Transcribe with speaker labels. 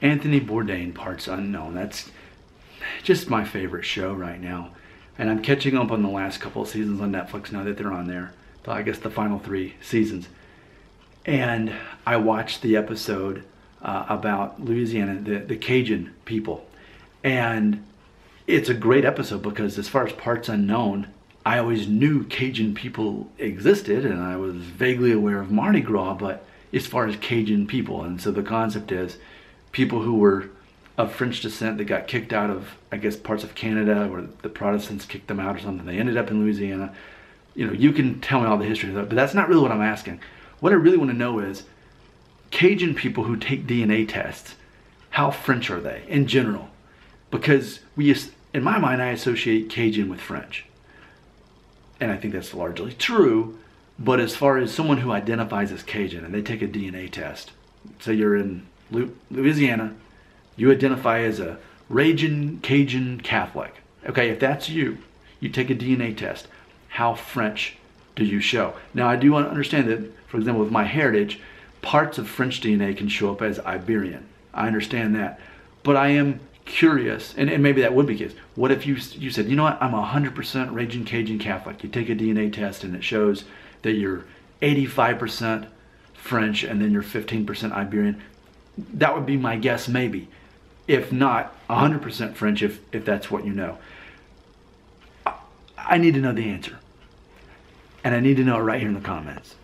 Speaker 1: Anthony Bourdain, Parts Unknown. That's just my favorite show right now. And I'm catching up on the last couple of seasons on Netflix now that they're on there. I guess the final three seasons. And I watched the episode uh, about Louisiana, the, the Cajun people. And it's a great episode because, as far as Parts Unknown, I always knew Cajun people existed and I was vaguely aware of Mardi Gras, but as far as Cajun people. And so the concept is people who were of French descent that got kicked out of, I guess, parts of Canada where the Protestants kicked them out or something. They ended up in Louisiana. You know, you can tell me all the history of that, but that's not really what I'm asking. What I really want to know is Cajun people who take DNA tests, how French are they in general? Because we, in my mind, I associate Cajun with French. And I think that's largely true. But as far as someone who identifies as Cajun and they take a DNA test, say you're in Louisiana, you identify as a raging Cajun Catholic. Okay, if that's you, you take a DNA test. How French do you show? Now, I do want to understand that, for example, with my heritage, parts of French DNA can show up as Iberian. I understand that. But I am curious, and, and maybe that would be the case. What if you, you said, you know what, I'm 100% raging Cajun Catholic. You take a DNA test and it shows that you're 85% French and then you're 15% Iberian. That would be my guess, maybe. If not 100% French, if, if that's what you know. I need to know the answer. And I need to know it right here in the comments.